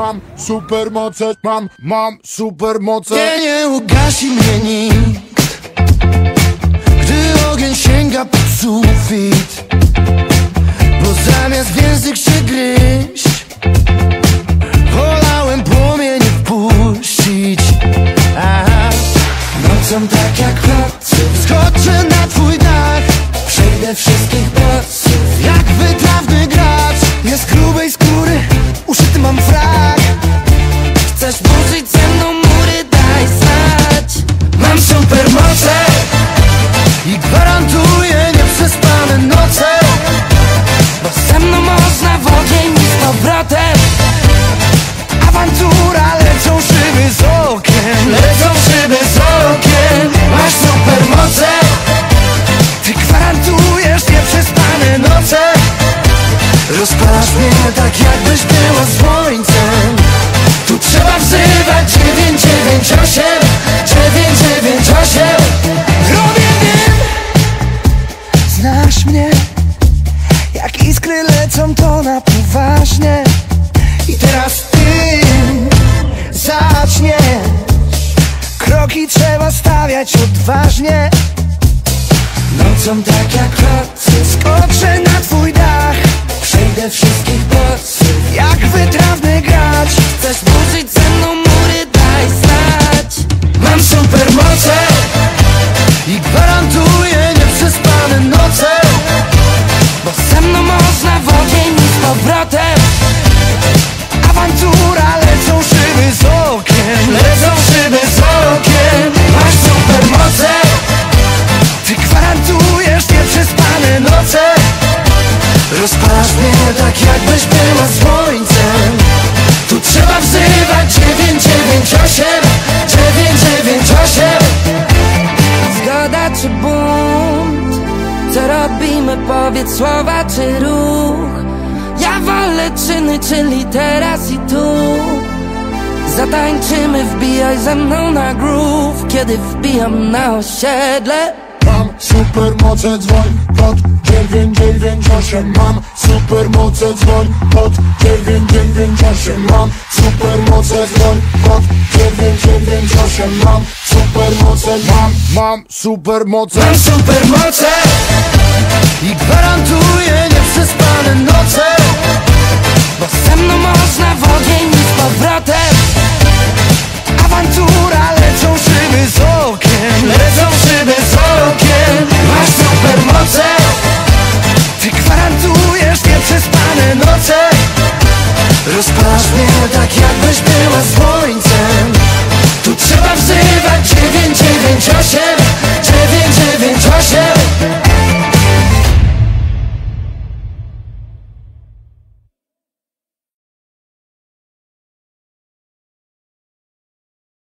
mam supermoce, mam, mam supermoce Nie, nie ugasi mnie nikt Gdy ogień sięga pod sufit Bo zamiast w język się gryźć Wolałem płomienie wpuścić Aha. Nocą tak jak nocy Skoczę na twój dach Przejdę wszystkich powrotem Awantura, lecą szyby z okien. Lecą szyby z okien. Masz supermoce. Ty gwarantujesz nieprzespane noce. Rozpalasz mnie tak jakbyś była słońcem. Tu trzeba wzywać 998 998 Robię wiem. Znasz mnie. Jak iskry lecą to na poważnie I teraz ty zaczniesz. Kroki trzeba stawiać odważnie. Nocą tak jak nocy Skoczę na twój Mnie tak jakbyś była słońcem Tu trzeba wzywać 998 998 Zgoda czy bunt? Co robimy? Powiedz słowa czy ruch? Ja wolę czyny, czyli teraz i tu Zatańczymy, wbijaj ze mną na groove Kiedy wbijam na osiedle Mam supermoce, dzwoń pod 998 Mam supermoce, dzwoń pod 998 Mam supermoce, dzwoń pod 998 Mam supermoce, mam, mam supermoce Mam supermoce I gwarantuję nieprzespane Rozpalasz mnie tak jakbyś była słońcem. Tu trzeba wzywać 998 998